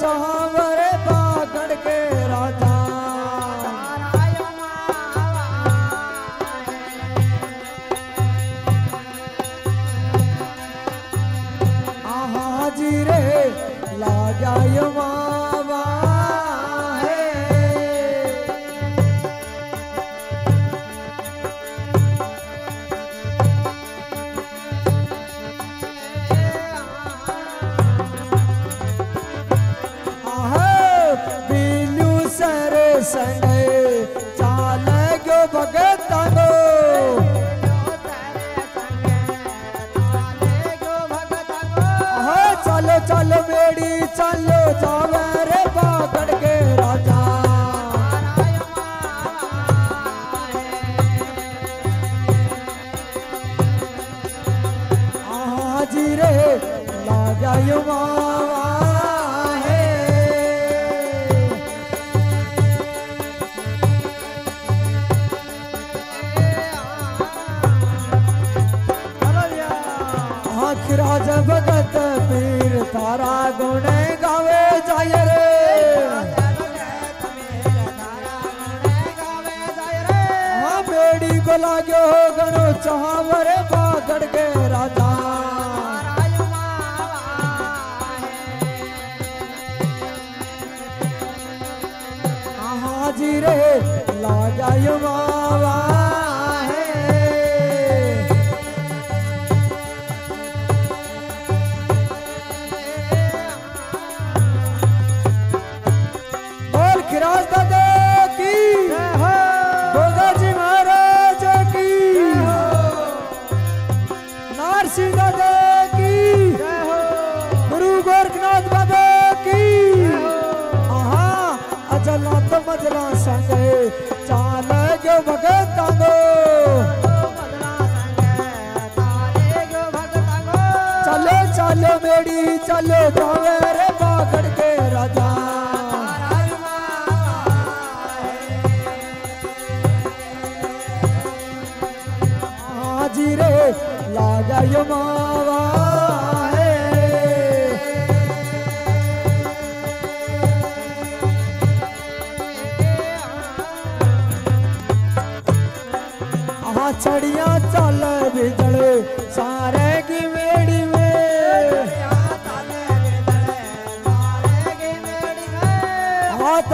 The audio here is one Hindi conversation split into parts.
চল you want. चले जाओ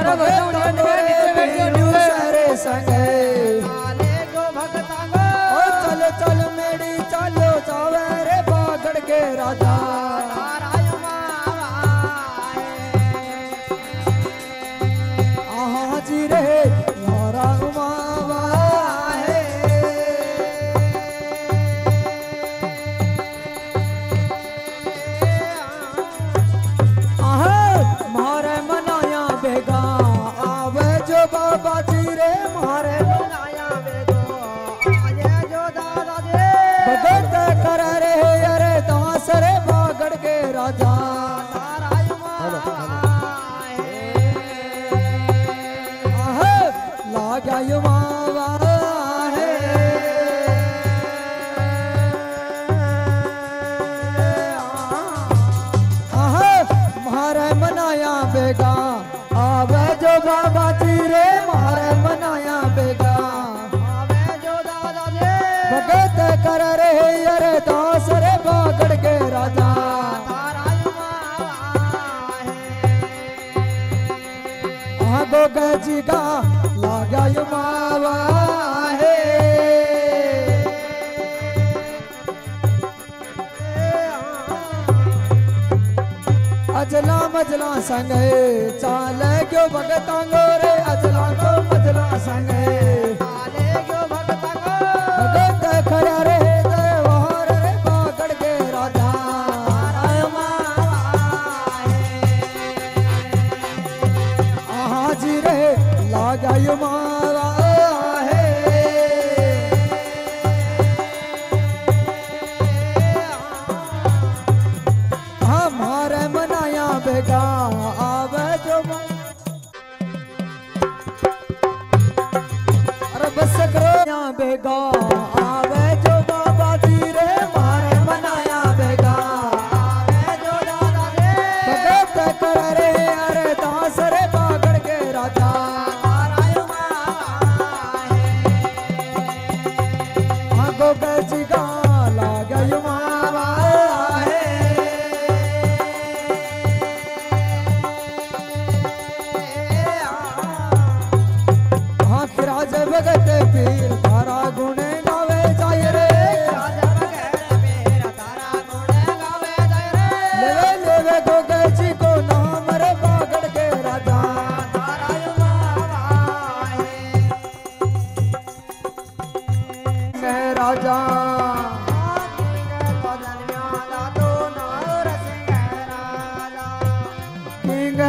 गौरव गौरव सारे संग लाग्या मावा है। अजला मजला संग चाल क्यों भगतांगो रे? अजला को मजला संग भगत खड़ा रे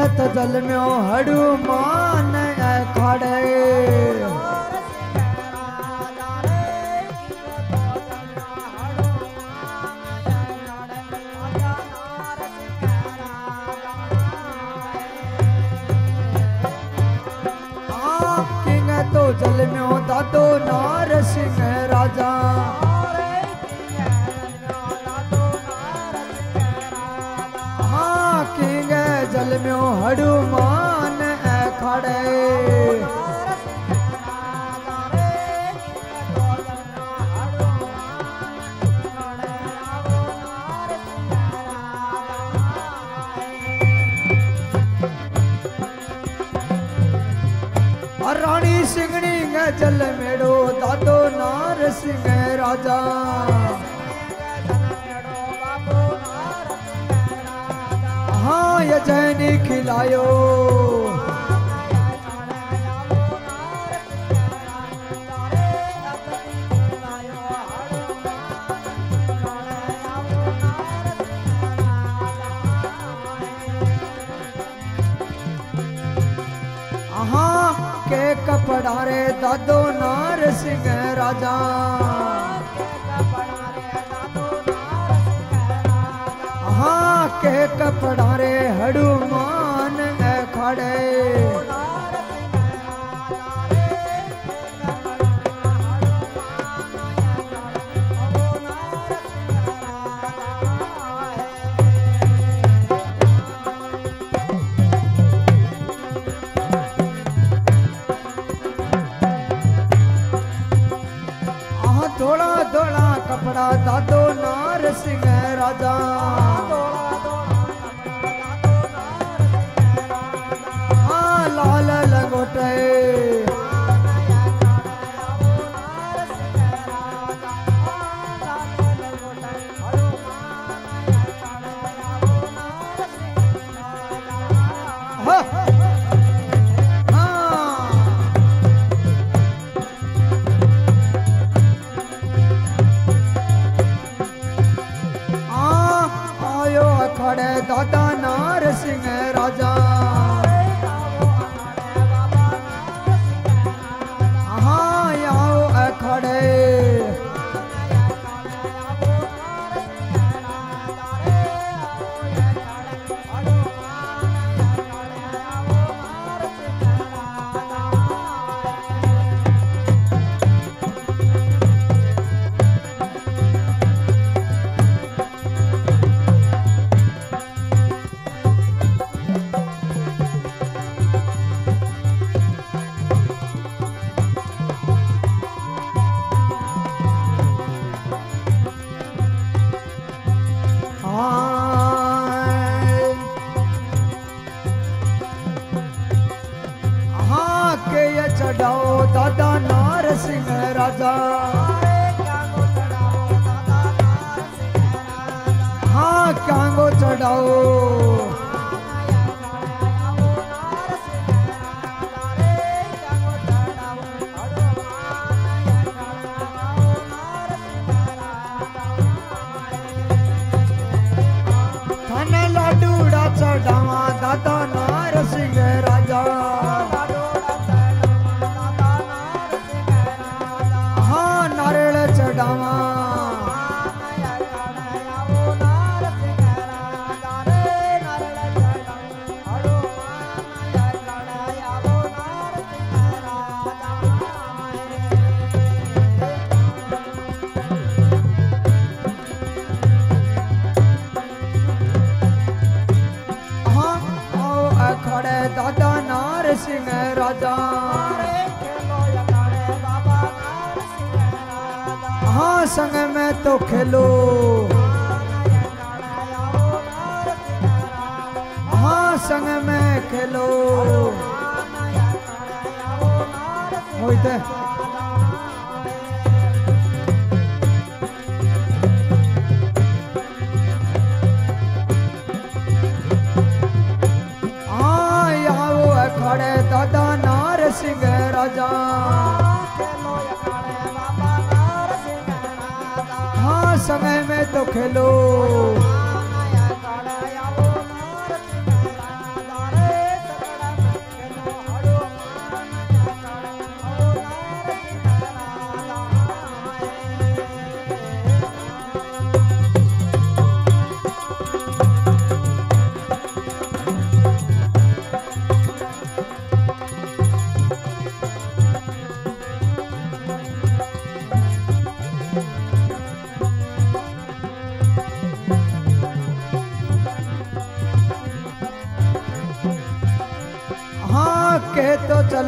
त जल में हड़ू मान खड़े। तो जल में दादो नार सिंह राजा। में हड़ू मान खड़े। रानी सिंगनी ग जल मेड़ो दादो नार सिंह राजा। ये जैनी खिलायो। के कपड़ा रे दादो नार सिंह राजा। कपड़ा रे हड़ुमान खड़े। धोला धोला कपड़ा दादो नार सिंह राजा। राजा। हाँ समय में तो खेलो।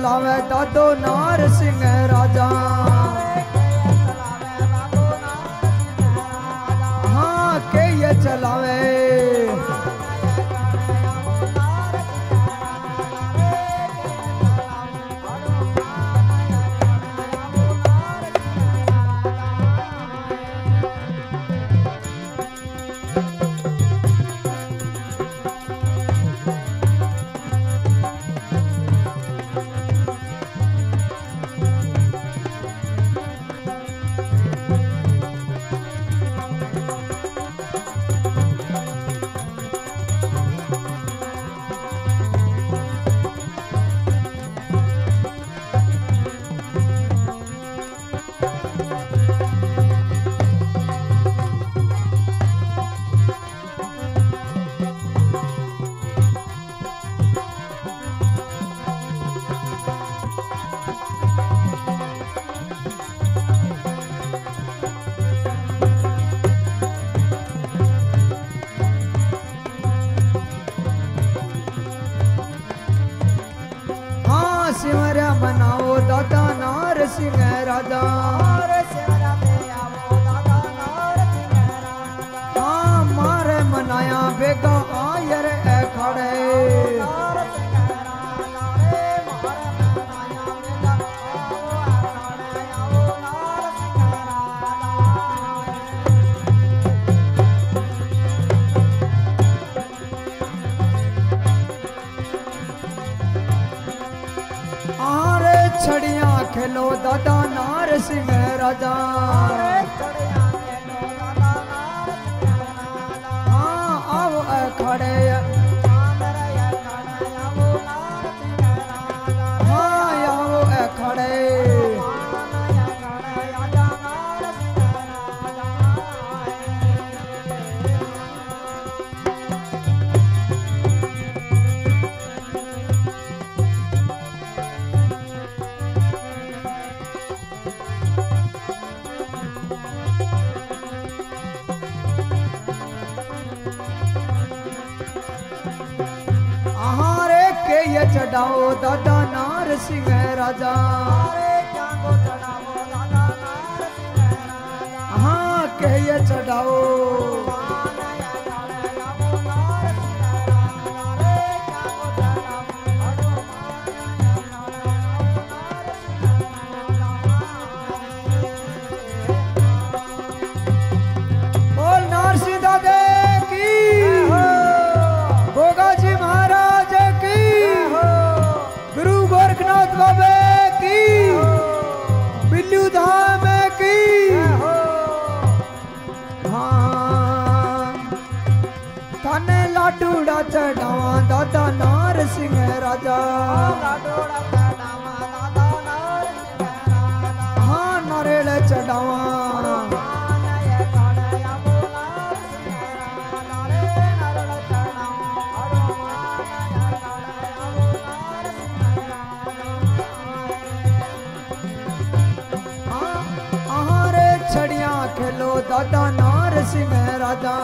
लावे दादो नार सिंह राजा। ओ दाता नारसिंह राजा રાજા सिंह राजा चढ़ावा दादा नार सिंह राजा। हाँ नारेल चढ़ावा। हाँ दादा नार सिंह राजा।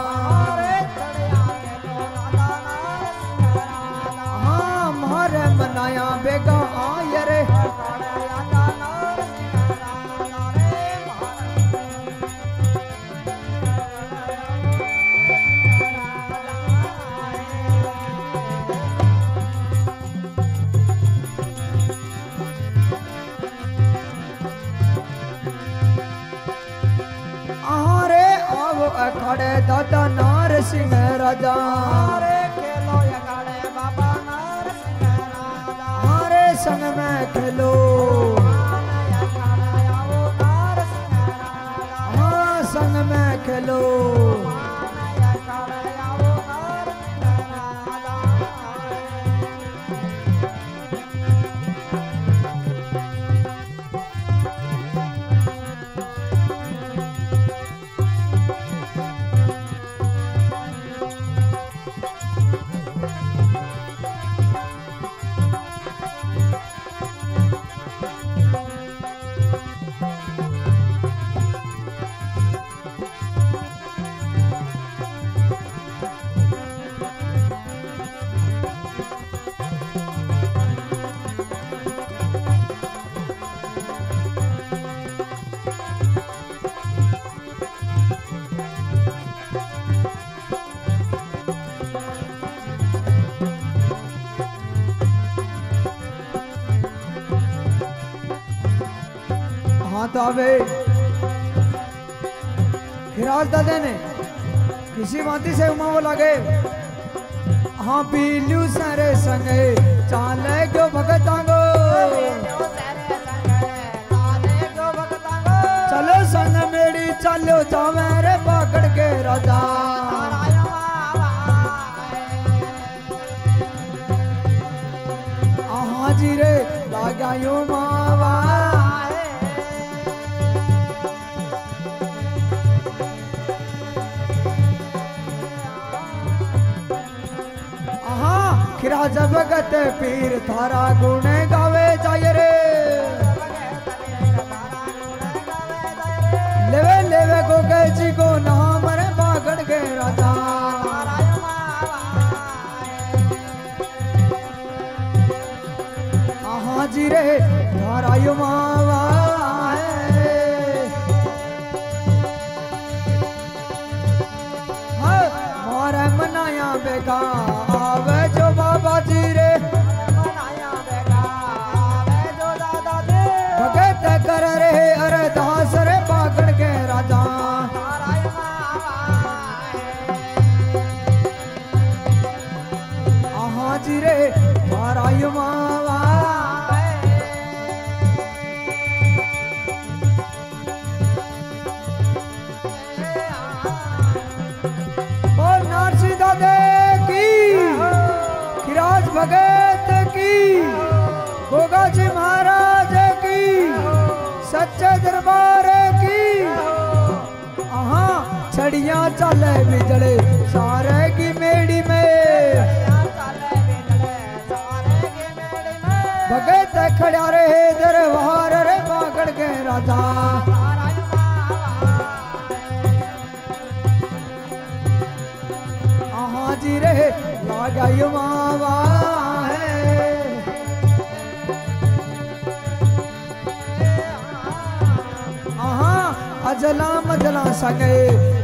दादा नार सिंह राजा। हमारे संग में खेलो। हाँ संग में खेलो। तो खिराज दादे ने किसी बाती से उमा वो लगे हाँ पीलू सारे संगे चाले क्यों भगतांगो चलो संग मेरी, चलो जावे रे पकड़ के राजा। हाँ जी रे, लगायो मावा खिरा जगत पीर थारा गुण गावे जाय रे। लेवे लेवे गोगे जी को नाम रे बागड़ के राजा। आहा जी रे थारा यु गोगा जी महाराज की, सच्चे दरबार की। आहा, छड़िया चले बिजड़े, सारे की मेड़ी में। भगत खड़ा रहे दरबार रे पागड़ के राजा। आहा जी रे, लगाई मावा। अजला मजला संगे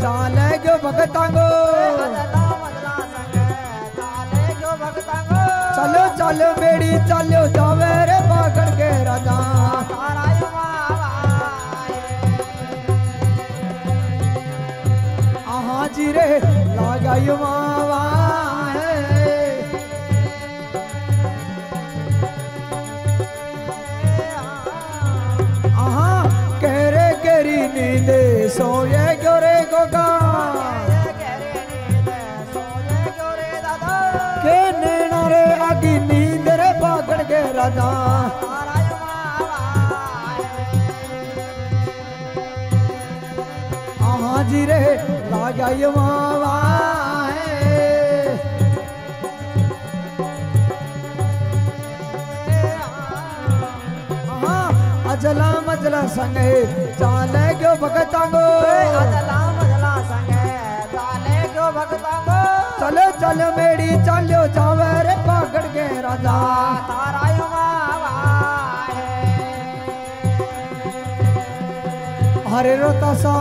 चाले गयो भगतांगो चलो चलो बेड़ी चलो जावे रे पागड़ के राजा। जी रे, लगाई मावा। रे लागा मावा अजला मजला संगे चाले क्यों भगतांगो अजला मजला संगे चाले क्यों भगतांगो चलो चलो मेरी चलो जावे रे पागड़ के राजा। तारा हरे रोता सा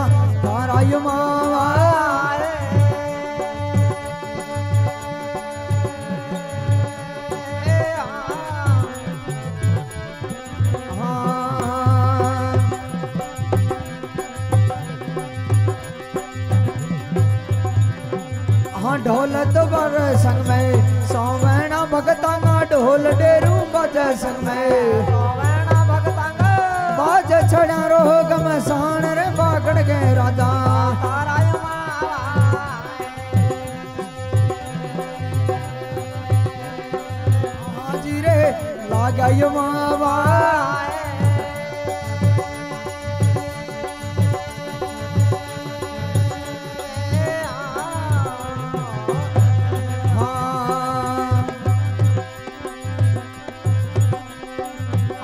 ढोलत बर संग में सौवैना भगतांगा ढोल डेरू बजे संग में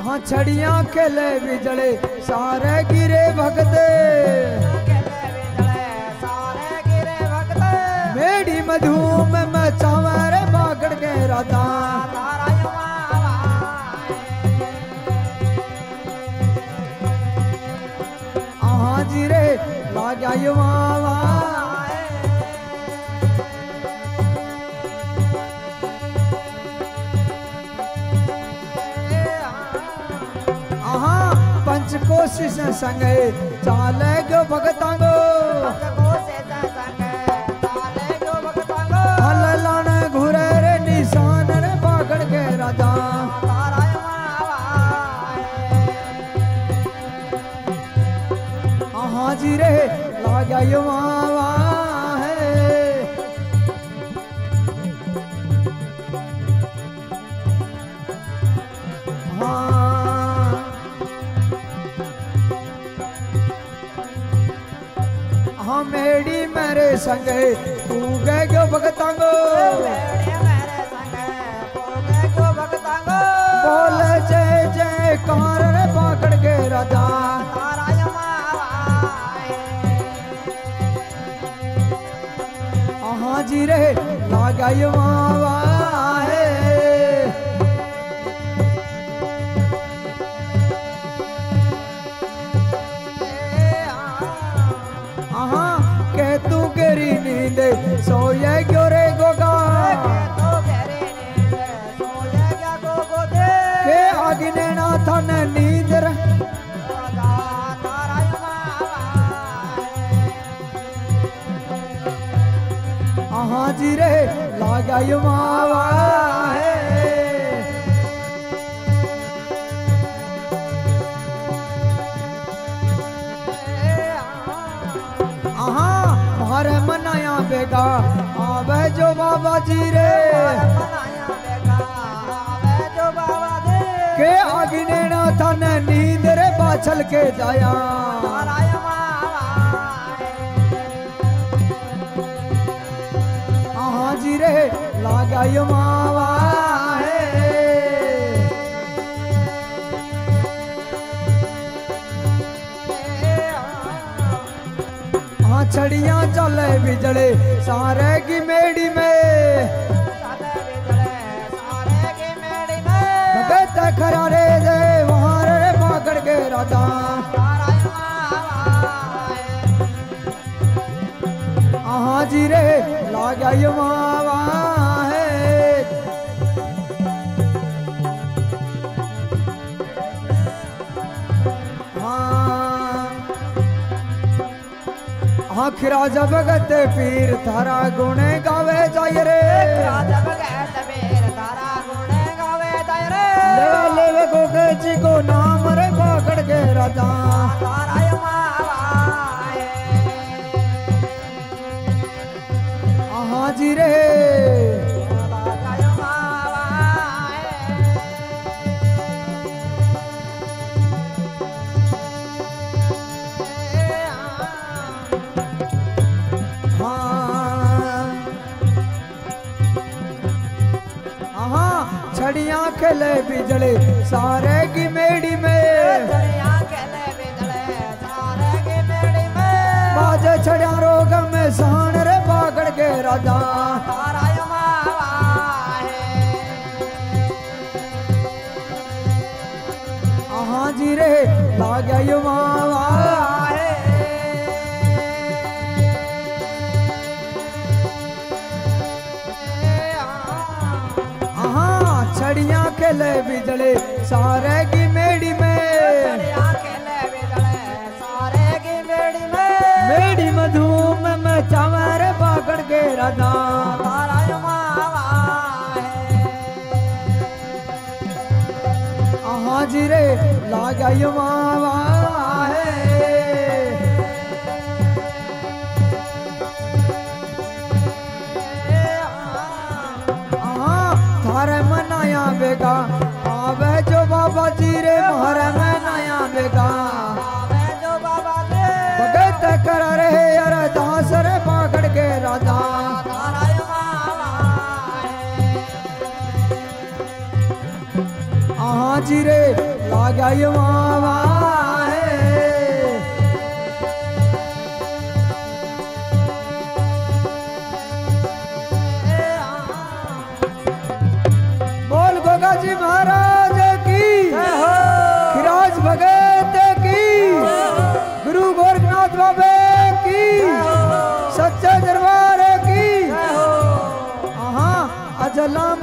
हाँ छड़ियाँ खेले बिजले सारे गिरे भगते। मेरी मधुम लागा यु मावा हाँ पंच कोशिश संगे चाल गो भगतांगो लागा यु मावा है। हाँ मेरी संगे, तू गए गो भगतांगो? बोल जय जय कार के राजा। जी रे है हाँ तू करी नींद सोए जी रे लागा यु मावा है। मनाया बेगा आवे जो बाबा जी रे। के आगिने ना नींद रे बाछल के जाया। छड़ियाँ चले बिजड़े सारे की मेड़ी में खरा दे वहाँ रे के राजा हाँ जी रे लागा यु मावा आखिरा राजा भगत पीर थारा गुणे गावे जाय रे। लेवा लेवे को जी को नाम रे पकड़ के राजा। जी रे। खेले बिजले सारे की मेड़ी में। चढ़िया खेले बिजले सारे की मेड़ी में। बाजे छड़िया रोग में सान रे बागड़ के राजा। है। जी रे लागे युमावा छड़िया खेले बिजले सारे की मेड़ी में। मेड़ी मधूम में चावर बागड़ के रदा हाँ। जी रे लागा युमावा बेगा आवे जो बाबा जी रे मोहरे में नया बेगा। कर रहे रे के राजा। जी रे लागा युमावा है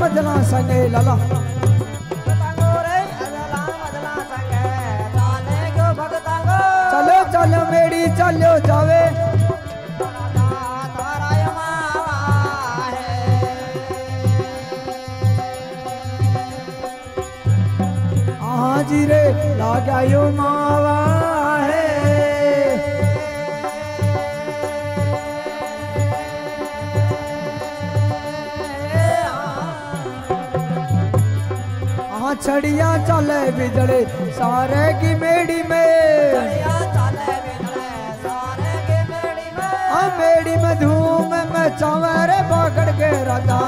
मजला संगे लला। चलो चलो मेरी चलो जावे। जी रे लागा यो मावा। छड़िया चले बिजड़े सारे की मेड़ी में। मेड़ी में। धूम में चावरे पकड़ के राजा।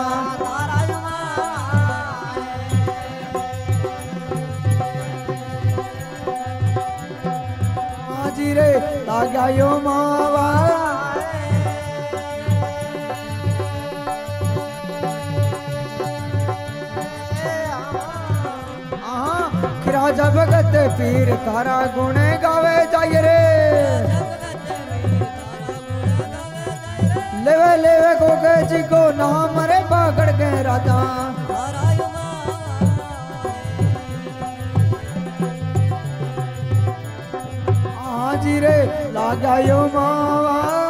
जी रे लागा मावा खिराजा भगत पीर तारा गुणे गावे जाय रे। लेवे लेवे को के जी को नाम रे पकड़ के राजा। आज रे लागा मावा।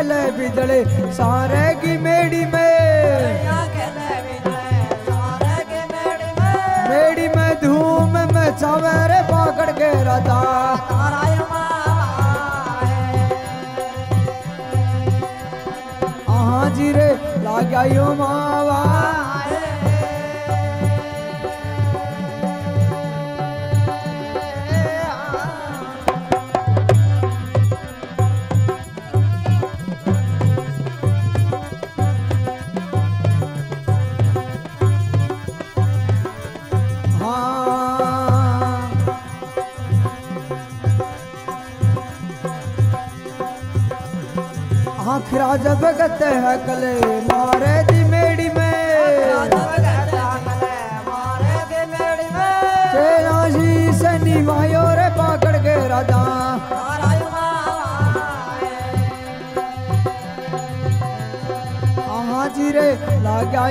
खेले बिजड़े, सारे की मेड़ी में। मेड़ी में धूम में सवेरे पकड़ के राजा। हाँ जी रे, लागा यो मावा। राज भगत है कले मारे दी मेड़ी में। चेरा जी सनी मायो रे पाकड़ के राजा। हाँ जी रे लागा